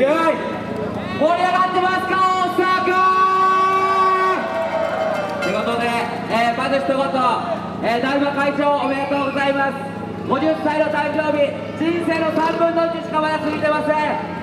イエ盛り上がってますか大阪ということで、えー、まず一言、えー、大和会長おめでとうございます。50歳の誕生日人生の3分の1しかまだ過ぎてません。